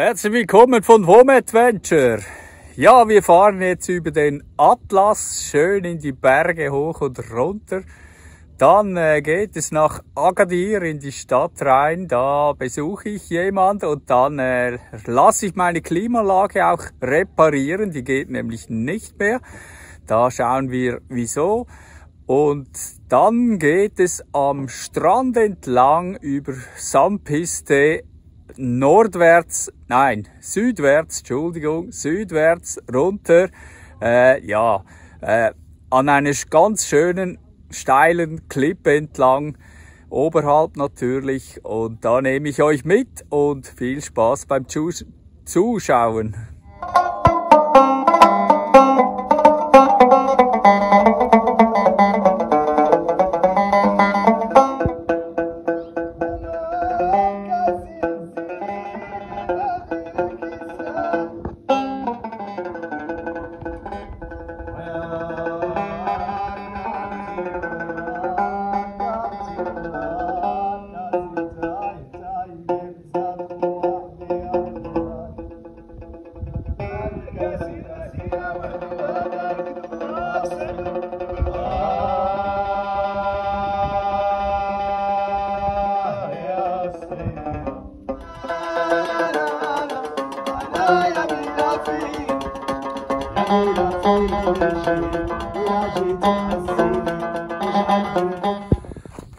Herzlich willkommen von Home Adventure. Ja, wir fahren jetzt über den Atlas schön in die Berge hoch und runter. Dann äh, geht es nach Agadir in die Stadt rein. Da besuche ich jemand und dann äh, lasse ich meine Klimaanlage auch reparieren. Die geht nämlich nicht mehr. Da schauen wir wieso. Und dann geht es am Strand entlang über Sandpiste nordwärts, nein, südwärts, Entschuldigung, südwärts runter, äh, ja, äh, an einer ganz schönen, steilen Klippe entlang, oberhalb natürlich. Und da nehme ich euch mit und viel Spaß beim Zuschauen.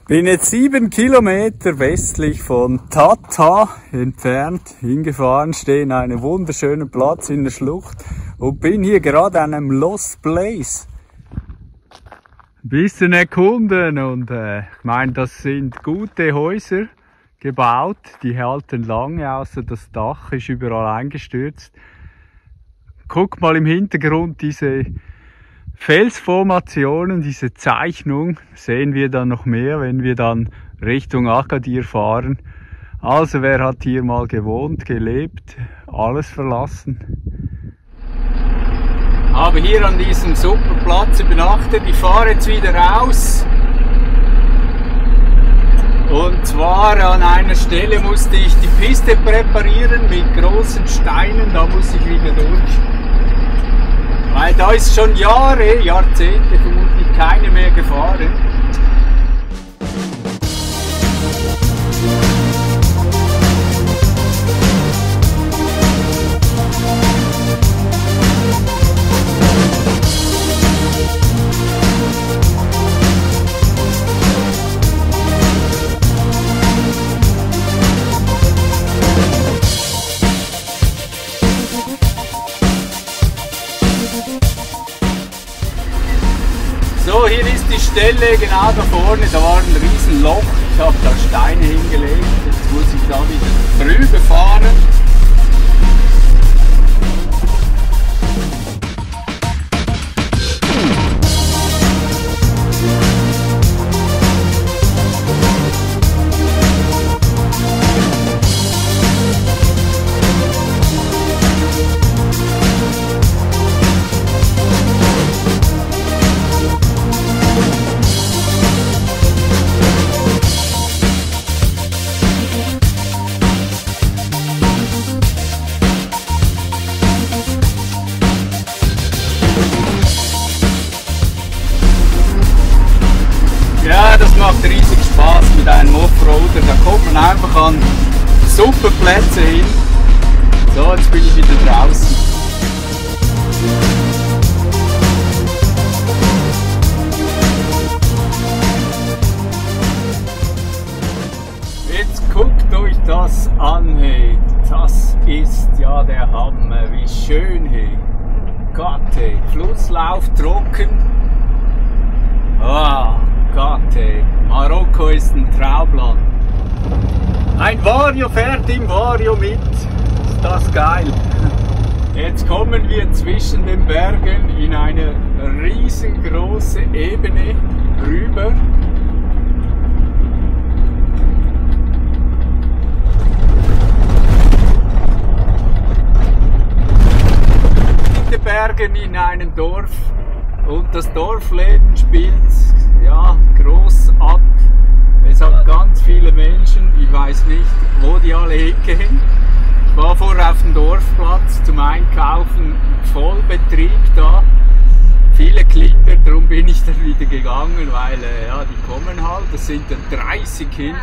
Bin jetzt sieben Kilometer westlich von Tata entfernt hingefahren, stehe in einem wunderschönen Platz in der Schlucht und bin hier gerade an einem Lost Place. Ein bisschen erkunden und äh, ich meine, das sind gute Häuser gebaut, die halten lange, außer das Dach ist überall eingestürzt. Guck mal im Hintergrund diese Felsformationen, diese Zeichnung sehen wir dann noch mehr, wenn wir dann Richtung Agadir fahren. Also wer hat hier mal gewohnt, gelebt, alles verlassen? Habe hier an diesem super Platz übernachtet. Ich fahre jetzt wieder raus. Und zwar an einer Stelle musste ich die Piste präparieren mit großen Steinen, da muss ich wieder durch. Weil da ist schon Jahre, Jahrzehnte vermutlich keine mehr gefahren. Stelle genau da vorne, da war ein riesen Loch. Ich habe da Steine hingelegt. Jetzt muss ich da wieder drüber fahren. Jetzt bin ich wieder draußen. Jetzt guckt euch das an, hey. Das ist ja der Hammer. Wie schön, hey. Gott, hey. Flusslauf trocken. Ah. Gott, ey. Marokko ist ein Traumland. Ein Vario fährt im Vario mit. Ist das geil. Jetzt kommen wir zwischen den Bergen in eine riesengroße Ebene rüber. In den Bergen in einem Dorf und das Dorfleben spielt ja, groß ab. Es hat ganz viele Menschen, ich weiß nicht, wo die alle hingehen. Ich war vorher auf dem Dorfplatz zum Einkaufen, Vollbetrieb da, viele Kinder, darum bin ich dann wieder gegangen, weil äh, ja, die kommen halt, das sind dann 30 Kinder.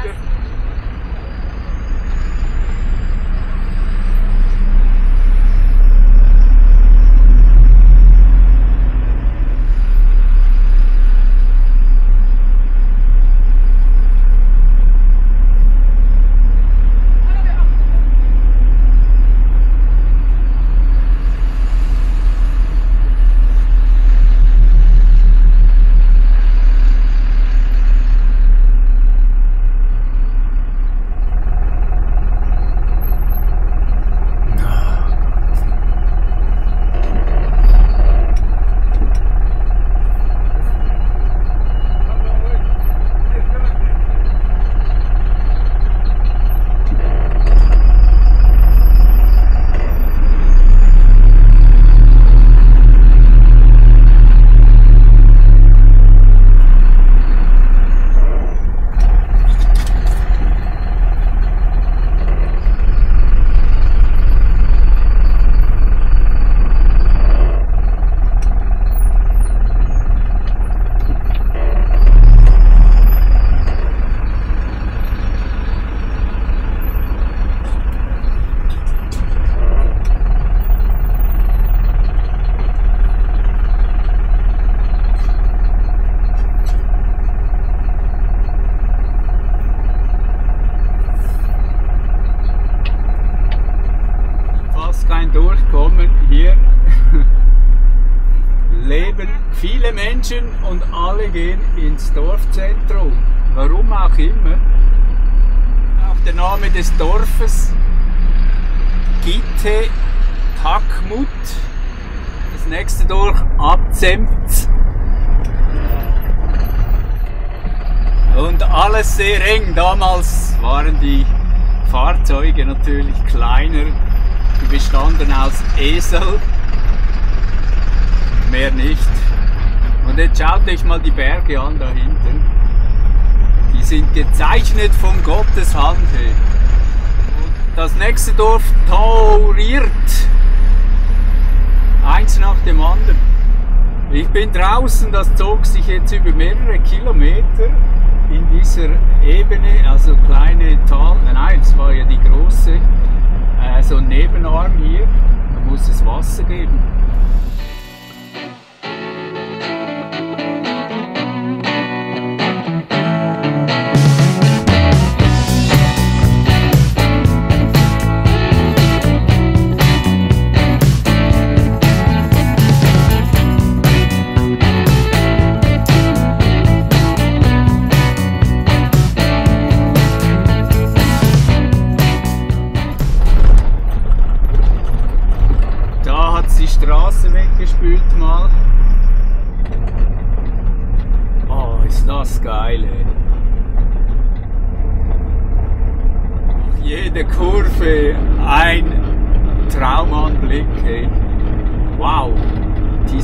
Menschen und alle gehen ins Dorfzentrum. Warum auch immer. Auch der Name des Dorfes Gitte Takmut. Das nächste Dorf Abzemt. Und alles sehr eng. Damals waren die Fahrzeuge natürlich kleiner. Die bestanden aus Esel. Mehr nicht. Und jetzt schaut euch mal die Berge an da hinten. Die sind gezeichnet von Gottes Hand. Und das nächste Dorf tauriert. Eins nach dem anderen. Ich bin draußen, das zog sich jetzt über mehrere Kilometer in dieser Ebene, also kleine Tal, nein, es war ja die große, äh, so ein Nebenarm hier, da muss es Wasser geben.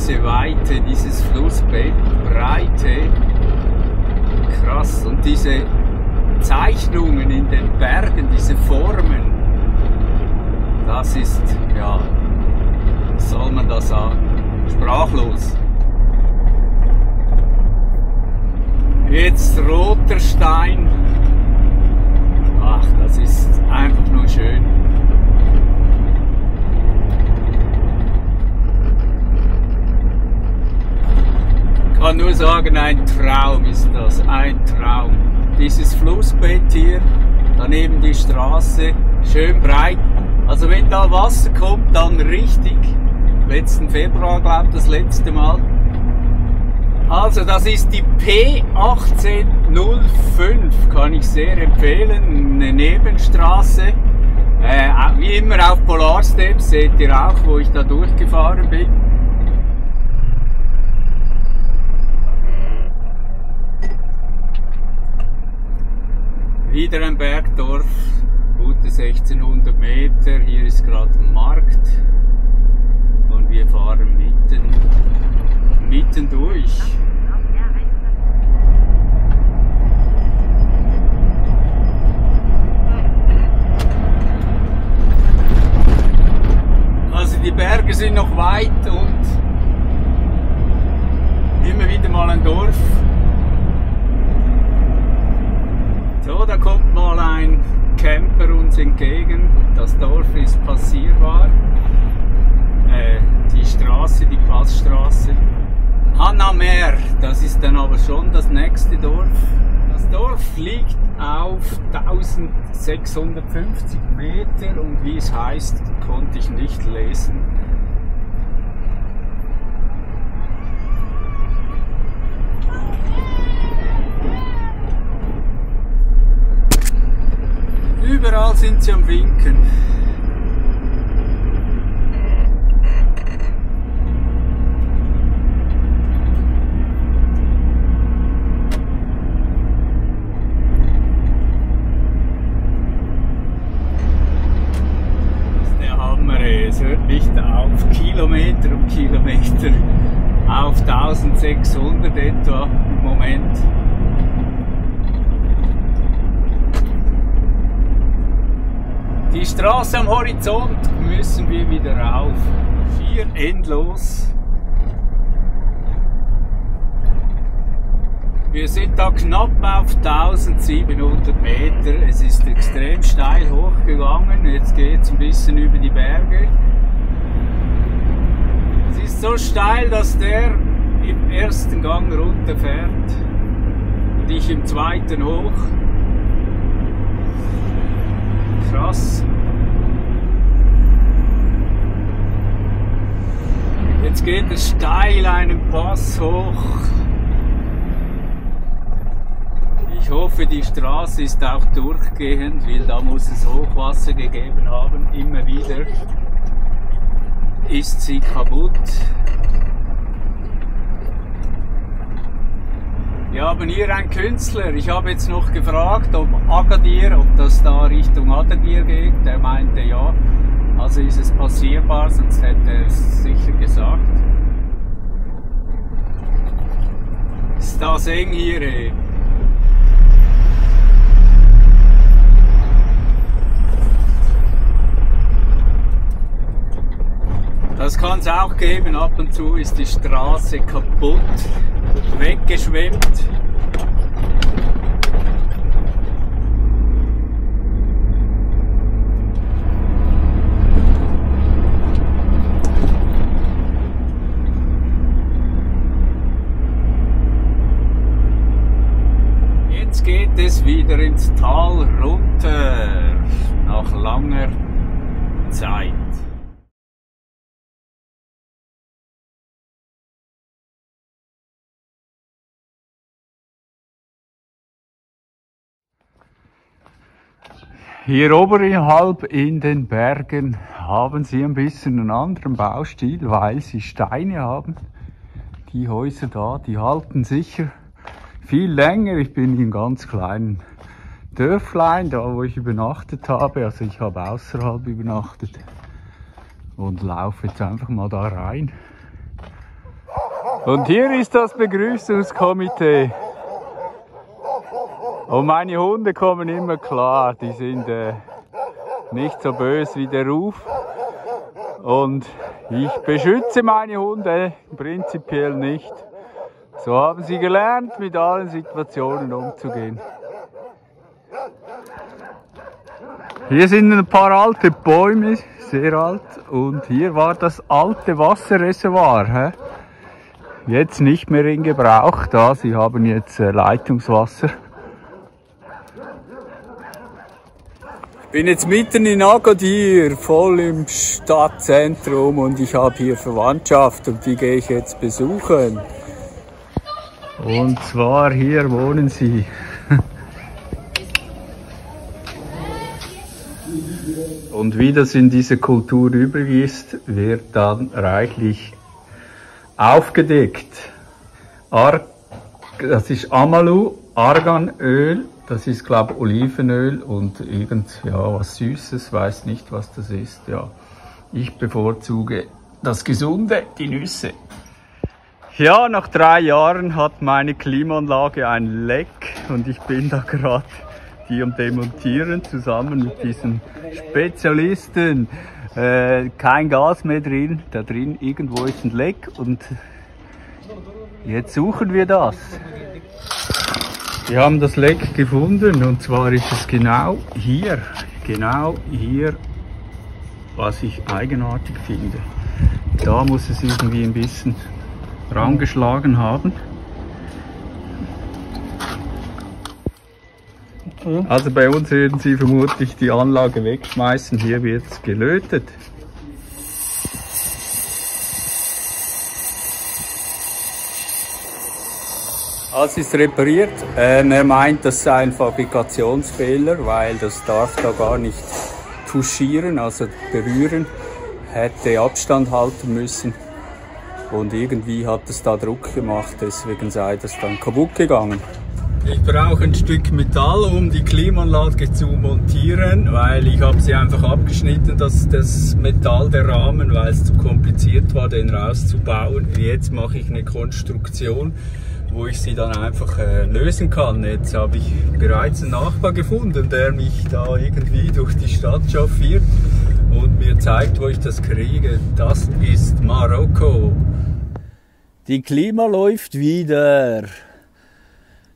Diese Weite, dieses Flussbett, Breite, krass. Und diese Zeichnungen in den Bergen, diese Formen, das ist, ja, soll man da sagen? Sprachlos. Jetzt roter Stein. Ach, das ist einfach nur schön. Kann nur sagen, ein Traum ist das, ein Traum. Dieses Flussbett hier, daneben die Straße, schön breit. Also wenn da Wasser kommt, dann richtig. Letzten Februar, glaube ich, das letzte Mal. Also das ist die P1805, kann ich sehr empfehlen, eine Nebenstraße. Äh, wie immer auf Polarsteps, seht ihr auch, wo ich da durchgefahren bin. Wieder ein Bergdorf, gute 1600 Meter. Hier ist gerade ein Markt und wir fahren mitten, mitten durch. Also die Berge sind noch weit und immer wieder mal ein Dorf. So, da kommt mal ein Camper uns entgegen. Das Dorf ist passierbar. Äh, die Straße, die Passstraße. Hannamer, das ist dann aber schon das nächste Dorf. Das Dorf liegt auf 1650 Meter und wie es heißt, konnte ich nicht lesen. Überall sind sie am Winken. Das ist der Hammer, es hört nicht auf. Kilometer um Kilometer auf 1600 etwa im Moment. Die Straße am Horizont müssen wir wieder rauf. Vier endlos. Wir sind da knapp auf 1700 Meter. Es ist extrem steil hochgegangen. Jetzt geht es ein bisschen über die Berge. Es ist so steil, dass der im ersten Gang runterfährt und ich im zweiten hoch. Krass. Jetzt geht es steil einen Pass hoch. Ich hoffe, die Straße ist auch durchgehend, weil da muss es Hochwasser gegeben haben. Immer wieder ist sie kaputt. Wir haben hier einen Künstler. Ich habe jetzt noch gefragt, ob Agadir, ob das da Richtung Agadir geht. Der meinte ja. Also ist es passierbar, sonst hätte er es sicher gesagt. Ist das eng hier, ey. Das kann es auch geben, ab und zu ist die Straße kaputt, weggeschwemmt. Jetzt geht es wieder ins Tal runter, nach langer Zeit. Hier oberhalb in den Bergen haben sie ein bisschen einen anderen Baustil, weil sie Steine haben. Die Häuser da, die halten sicher viel länger. Ich bin in ganz kleinen Dörflein, da wo ich übernachtet habe. Also ich habe außerhalb übernachtet und laufe jetzt einfach mal da rein. Und hier ist das Begrüßungskomitee. Und meine Hunde kommen immer klar, die sind äh, nicht so böse wie der Ruf. Und ich beschütze meine Hunde prinzipiell nicht. So haben sie gelernt, mit allen Situationen umzugehen. Hier sind ein paar alte Bäume, sehr alt. Und hier war das alte Wasserreservoir. Jetzt nicht mehr in Gebrauch, da sie haben jetzt äh, Leitungswasser. Bin jetzt mitten in Agadir, voll im Stadtzentrum und ich habe hier Verwandtschaft und die gehe ich jetzt besuchen. Und zwar hier wohnen sie. Und wie das in dieser Kultur übrig ist, wird dann reichlich aufgedeckt. Ar das ist Amalu, Arganöl, das ist glaube Olivenöl und irgend ja was Süßes, weiß nicht was das ist. Ja, ich bevorzuge das Gesunde, die Nüsse. Ja, nach drei Jahren hat meine Klimaanlage ein Leck und ich bin da gerade die am Demontieren zusammen mit diesen Spezialisten. Äh, kein Gas mehr drin. Da drin irgendwo ist ein Leck und jetzt suchen wir das. Wir haben das Leck gefunden und zwar ist es genau hier, genau hier, was ich eigenartig finde. Da muss es irgendwie ein bisschen Raum haben. Also bei uns werden Sie vermutlich die Anlage wegschmeißen. Hier wird es gelötet. Also ist repariert. Ähm, er meint, das sei ein Fabrikationsfehler, weil das darf da gar nicht touchieren, also berühren. Hätte Abstand halten müssen. Und irgendwie hat es da Druck gemacht, deswegen sei das dann kaputt gegangen. Ich brauche ein Stück Metall, um die Klimaanlage zu montieren, weil ich habe sie einfach abgeschnitten, das, das Metall der Rahmen, weil es zu kompliziert war, den rauszubauen. Jetzt mache ich eine Konstruktion, wo ich sie dann einfach äh, lösen kann. Jetzt habe ich bereits einen Nachbar gefunden, der mich da irgendwie durch die Stadt chauffiert und mir zeigt, wo ich das kriege. Das ist Marokko. Die Klima läuft wieder.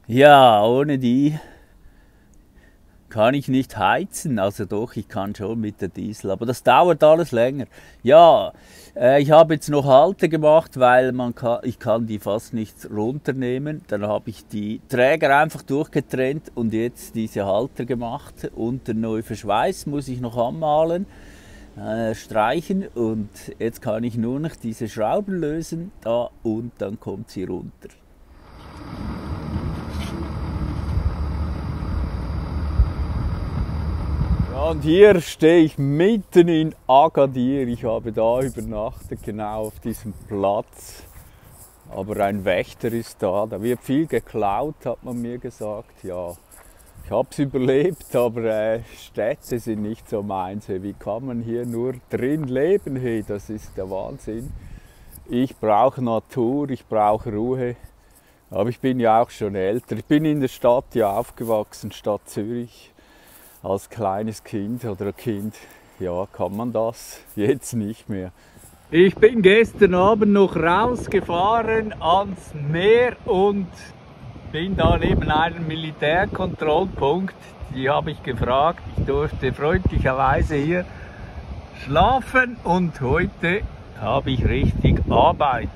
Ja, ohne die kann ich nicht heizen. Also doch, ich kann schon mit der Diesel, aber das dauert alles länger. Ja, ich habe jetzt noch Halte gemacht, weil man kann, ich kann die fast nicht runternehmen. Dann habe ich die Träger einfach durchgetrennt und jetzt diese Halter gemacht. Und den neuen Verschweiß muss ich noch anmalen, äh, streichen und jetzt kann ich nur noch diese Schrauben lösen da und dann kommt sie runter. Und hier stehe ich mitten in Agadir. Ich habe da übernachtet, genau auf diesem Platz. Aber ein Wächter ist da. Da wird viel geklaut, hat man mir gesagt. Ja, ich habe es überlebt, aber äh, Städte sind nicht so meins. Wie kann man hier nur drin leben? Hey, das ist der Wahnsinn. Ich brauche Natur, ich brauche Ruhe. Aber ich bin ja auch schon älter. Ich bin in der Stadt ja aufgewachsen, Stadt Zürich als kleines Kind oder Kind, ja, kann man das jetzt nicht mehr. Ich bin gestern Abend noch rausgefahren ans Meer und bin da neben einem Militärkontrollpunkt. Die habe ich gefragt. Ich durfte freundlicherweise hier schlafen und heute habe ich richtig Arbeit.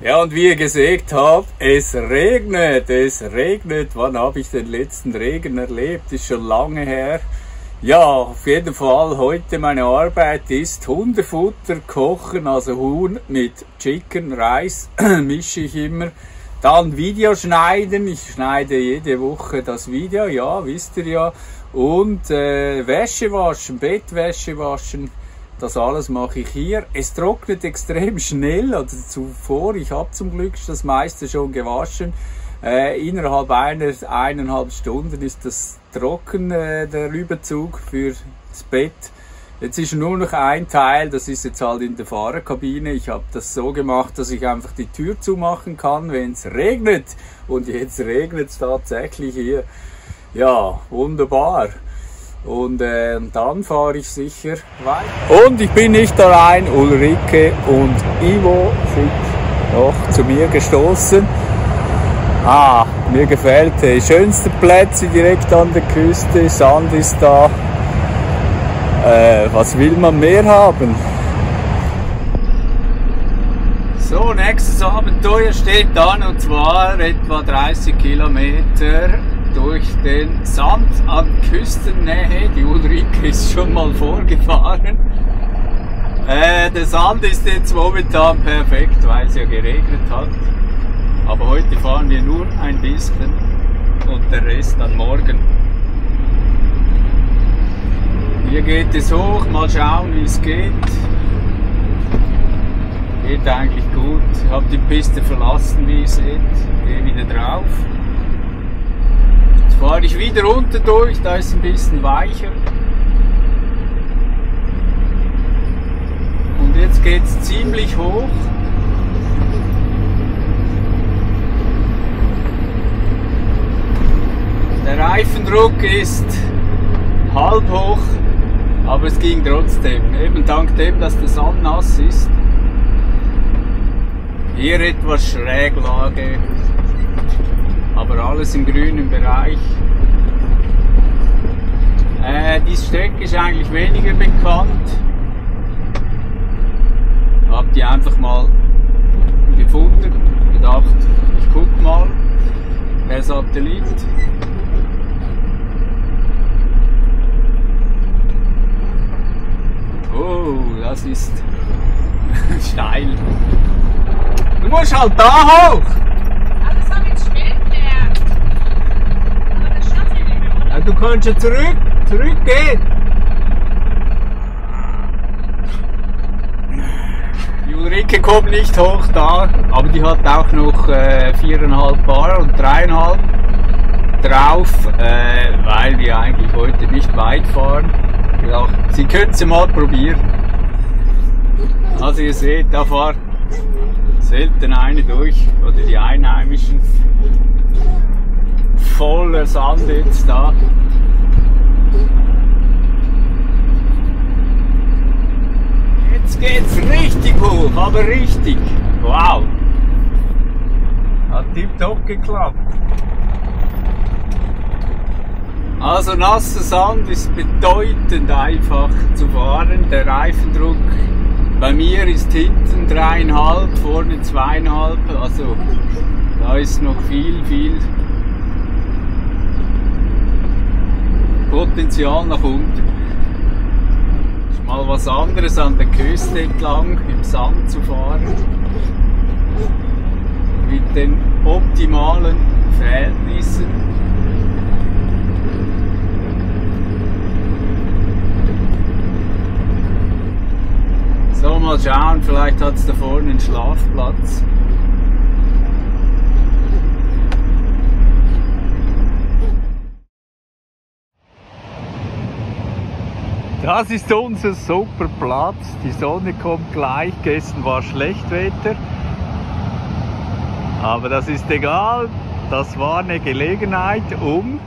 Ja, und wie ihr gesehen habt, es regnet, es regnet. Wann habe ich den letzten Regen erlebt? Ist schon lange her. Ja, auf jeden Fall heute meine Arbeit ist Hundefutter kochen, also Huhn mit Chicken, Reis mische ich immer. Dann Video schneiden, ich schneide jede Woche das Video, ja, wisst ihr ja. Und äh, Wäsche waschen, Bettwäsche waschen. Das alles mache ich hier. Es trocknet extrem schnell, oder zuvor. Ich habe zum Glück das meiste schon gewaschen. Äh, innerhalb einer eineinhalb Stunden ist das trocken, äh, der Überzug für das Bett. Jetzt ist nur noch ein Teil, das ist jetzt halt in der Fahrerkabine. Ich habe das so gemacht, dass ich einfach die Tür zumachen kann, wenn es regnet. Und jetzt regnet es tatsächlich hier. Ja, wunderbar. Und äh, dann fahre ich sicher weiter. Und ich bin nicht allein, Ulrike und Ivo sind noch zu mir gestoßen. Ah, mir gefällt die schönsten Plätze direkt an der Küste, Sand ist da. Äh, was will man mehr haben? So, nächstes Abenteuer steht an und zwar etwa 30 Kilometer durch den Sand an Küstennähe. Die Ulrike ist schon mal vorgefahren. Äh, der Sand ist jetzt momentan perfekt, weil es ja geregnet hat. Aber heute fahren wir nur ein bisschen und der Rest dann morgen. Hier geht es hoch, mal schauen wie es geht. Geht eigentlich gut. Ich habe die Piste verlassen, wie ihr seht. Gehe wieder drauf fahre ich wieder runter durch, da ist ein bisschen weicher. Und jetzt geht es ziemlich hoch. Der Reifendruck ist halb hoch, Aber es ging trotzdem. Eben dank dem, dass der Sand nass ist. Hier etwas Schräglage. Aber alles im grünen Bereich. Äh, die Strecke ist eigentlich weniger bekannt. Hab die einfach mal gefunden. Gedacht, ich guck mal. Der Satellit. Oh, das ist steil. Du musst halt da hoch! Du kannst ja zurück, zurückgehen. Die Ulrike kommt nicht hoch da, aber die hat auch noch äh, viereinhalb Bar und dreieinhalb drauf, äh, weil wir eigentlich heute nicht weit fahren. Ja, sie können es mal probieren. Also ihr seht, da fährt selten eine durch, oder die Einheimischen. Voller Sand jetzt da. Jetzt geht's richtig hoch, aber richtig. Wow. Hat tipptopp geklappt. Also nasser Sand ist bedeutend einfach zu fahren. Der Reifendruck bei mir ist hinten dreieinhalb, vorne zweieinhalb. Also da ist noch viel, viel Potenzial nach unten. Ist mal was anderes an der Küste entlang im Sand zu fahren. Mit den optimalen Verhältnissen. So, mal schauen, vielleicht hat es da vorne einen Schlafplatz. Das ist unser super Platz. Die Sonne kommt gleich. Gestern war Schlechtwetter. Aber das ist egal. Das war eine Gelegenheit, um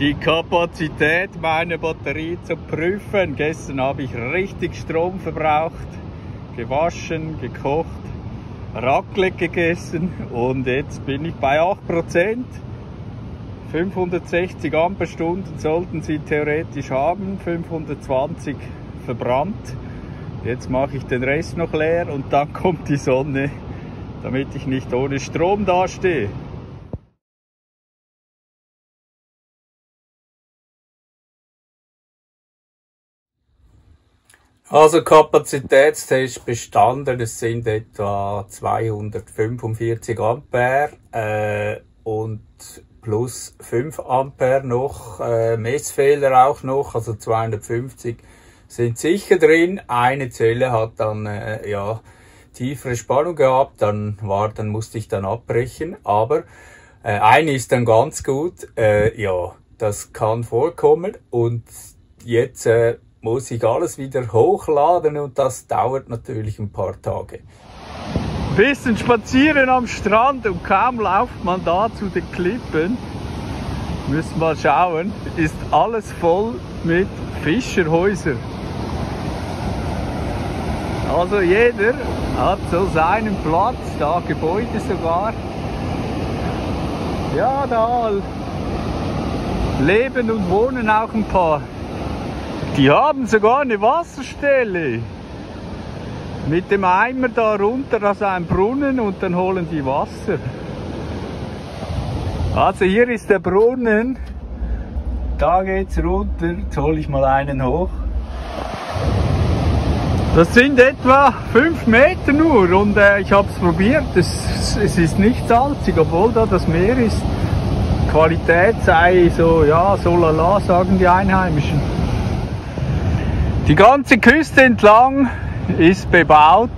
die Kapazität meiner Batterie zu prüfen. Gestern habe ich richtig Strom verbraucht, gewaschen, gekocht, Raclette gegessen und jetzt bin ich bei 8%. 560 Amperestunden sollten Sie theoretisch haben, 520 verbrannt. Jetzt mache ich den Rest noch leer und dann kommt die Sonne, damit ich nicht ohne Strom dastehe. Also Kapazitätstest bestanden, es sind etwa 245 Ampere äh, und plus 5 Ampere noch, äh, Messfehler auch noch, also 250 sind sicher drin. Eine Zelle hat dann äh, ja tiefere Spannung gehabt, dann war, dann musste ich dann abbrechen, aber äh, eine ist dann ganz gut, äh, ja, das kann vorkommen und jetzt äh, muss ich alles wieder hochladen und das dauert natürlich ein paar Tage. Bisschen spazieren am Strand und kaum lauft man da zu den Klippen. Müssen mal schauen, ist alles voll mit Fischerhäusern. Also jeder hat so seinen Platz, da Gebäude sogar. Ja, da leben und wohnen auch ein paar. Die haben sogar eine Wasserstelle. Mit dem Eimer da runter aus einem Brunnen und dann holen die Wasser. Also hier ist der Brunnen. Da geht's runter. Jetzt hole ich mal einen hoch. Das sind etwa 5 Meter nur und äh, ich habe es probiert. Es, ist nicht salzig, obwohl da das Meer ist. Qualität sei so, ja, so lala, sagen die Einheimischen. Die ganze Küste entlang ist bebaut.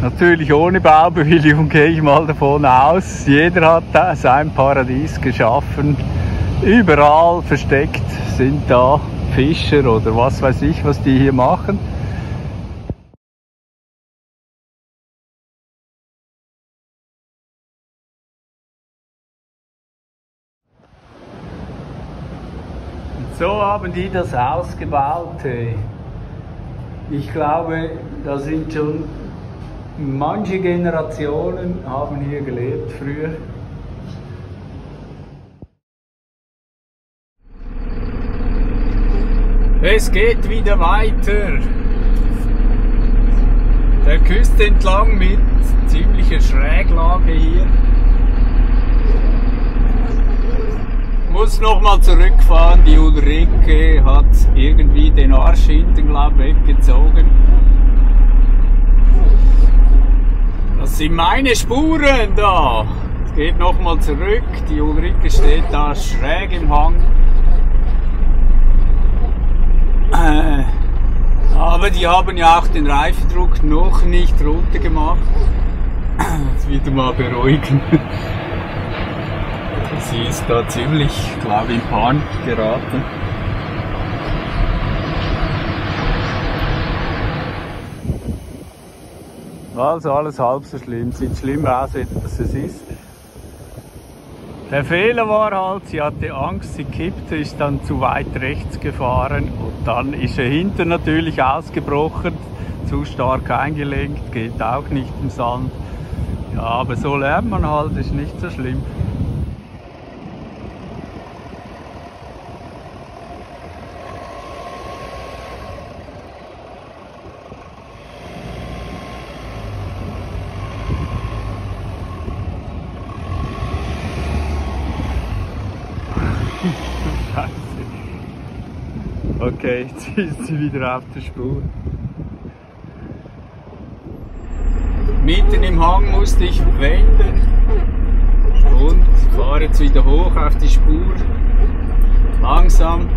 Natürlich ohne Baubewilligung gehe ich mal davon aus. Jeder hat da sein Paradies geschaffen. Überall versteckt sind da Fischer oder was weiß ich, was die hier machen. So haben die das Haus gebaut. Ich glaube, da sind schon manche Generationen haben hier gelebt früher. Es geht wieder weiter. Der Küste entlang mit ziemlicher Schräglage hier. Muss nochmal zurückfahren. Die Ulrike hat irgendwie den Arsch hinten, glaube weggezogen. Das sind meine Spuren da. Es geht nochmal zurück. Die Ulrike steht da schräg im Hang. Äh, aber die haben ja auch den Reifendruck noch nicht runter gemacht. Jetzt wieder mal beruhigen. Sie ist da ziemlich, glaube ich, in Panik geraten. Also alles halb so schlimm. Sieht schlimmer aus, als es ist. Der Fehler war halt, sie hatte Angst, sie kippte, ist dann zu weit rechts gefahren und dann ist er hinten natürlich ausgebrochen, zu stark eingelenkt, geht auch nicht im Sand. Ja, aber so lernt man halt, ist nicht so schlimm. Okay, jetzt ist sie wieder auf der Spur. Mitten im Hang musste ich wenden und fahre jetzt wieder hoch auf die Spur. Langsam.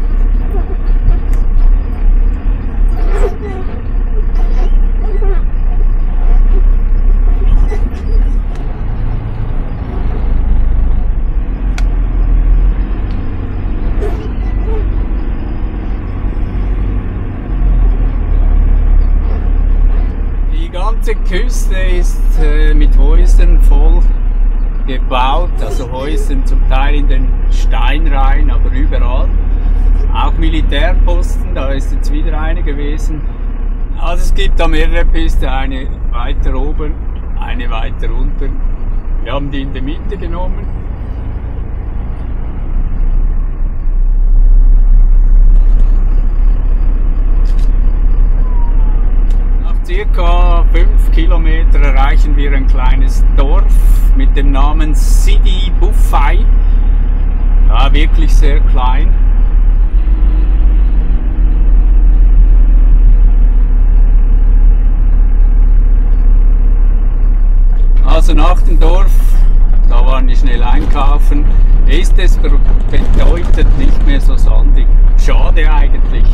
Die ganze Küste ist äh, mit Häusern voll gebaut, also Häusern zum Teil in den Steinreihen, aber überall. Auch Militärposten, da ist jetzt wieder eine gewesen. Also es gibt da mehrere Pisten, eine weiter oben, eine weiter unten. Wir haben die in der Mitte genommen. Circa 5 Kilometer erreichen wir ein kleines Dorf mit dem Namen Sidi Buffai. Ja, wirklich sehr klein. Also nach dem Dorf, da waren wir schnell einkaufen, ist es be- bedeutet nicht mehr so sandig. Schade eigentlich.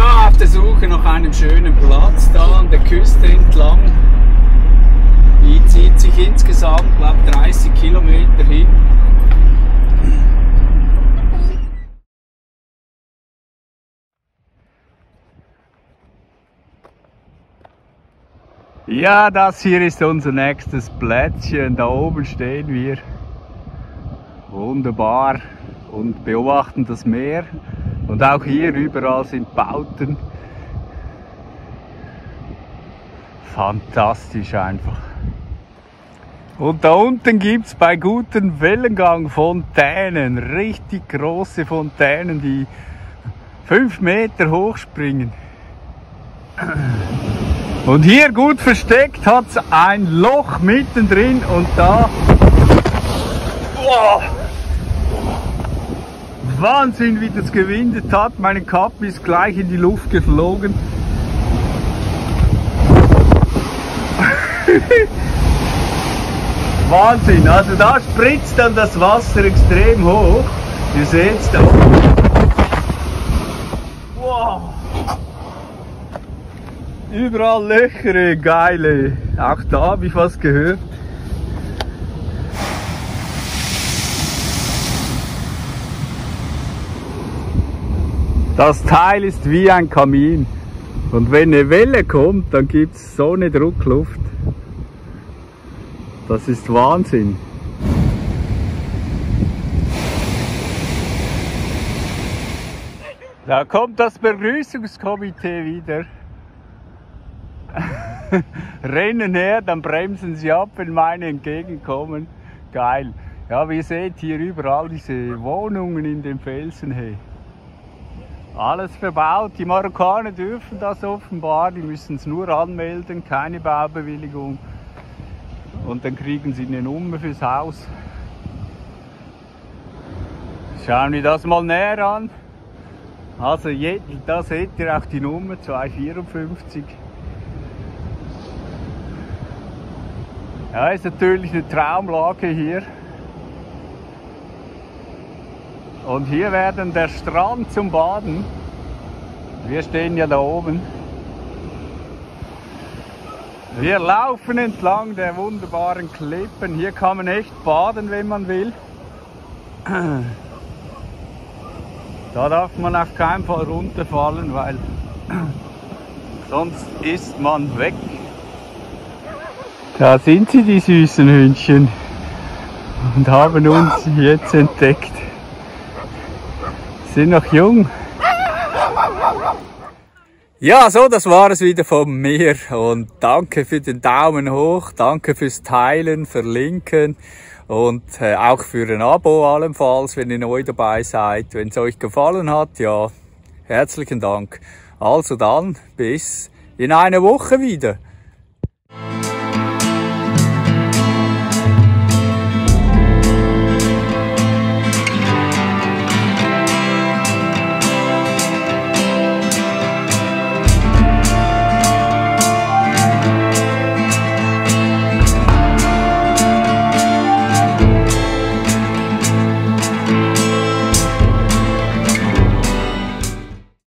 Ja, auf der Suche nach einem schönen Platz da an der Küste entlang. Die zieht sich insgesamt, glaube 30 Kilometer hin. Ja, das hier ist unser nächstes Plätzchen. Da oben stehen wir. Wunderbar. Und beobachten das Meer. Und auch hier überall sind Bauten. Fantastisch einfach. Und da unten gibt es bei gutem Wellengang Fontänen, richtig große Fontänen, die fünf Meter hoch springen. Und hier gut versteckt hat es ein Loch mittendrin und da. Wow. Wahnsinn, wie das gewindet hat. Meine Kappe ist gleich in die Luft geflogen. Wahnsinn, also da spritzt dann das Wasser extrem hoch. Ihr es da. Wow. Überall Löcher, geile. Auch da habe ich was gehört. Das Teil ist wie ein Kamin. Und wenn eine Welle kommt, dann gibt es so eine Druckluft. Das ist Wahnsinn. Da kommt das Begrüßungskomitee wieder. Rennen her, dann bremsen sie ab, wenn meine entgegenkommen. Geil. Ja, wie ihr seht, hier überall diese Wohnungen in den Felsen. Hey. Alles verbaut. Die Marokkaner dürfen das offenbar, die müssen es nur anmelden, keine Baubewilligung. Und dann kriegen sie eine Nummer fürs Haus. Schauen wir das mal näher an. Also da seht ihr auch die Nummer 254. Ja, ist natürlich eine Traumlage hier. Und hier werden der Strand zum Baden. Wir stehen ja da oben. Wir laufen entlang der wunderbaren Klippen. Hier kann man echt baden, wenn man will. Da darf man auf keinen Fall runterfallen, weil sonst ist man weg. Da sind sie, die süßen Hündchen, und haben uns jetzt entdeckt. Sind noch jung. Ja, so, das war es wieder von mir und danke für den Daumen hoch, danke fürs Teilen, Verlinken und äh, auch für ein Abo allenfalls, wenn ihr neu dabei seid. Wenn es euch gefallen hat, ja, herzlichen Dank. Also dann, bis in einer Woche wieder.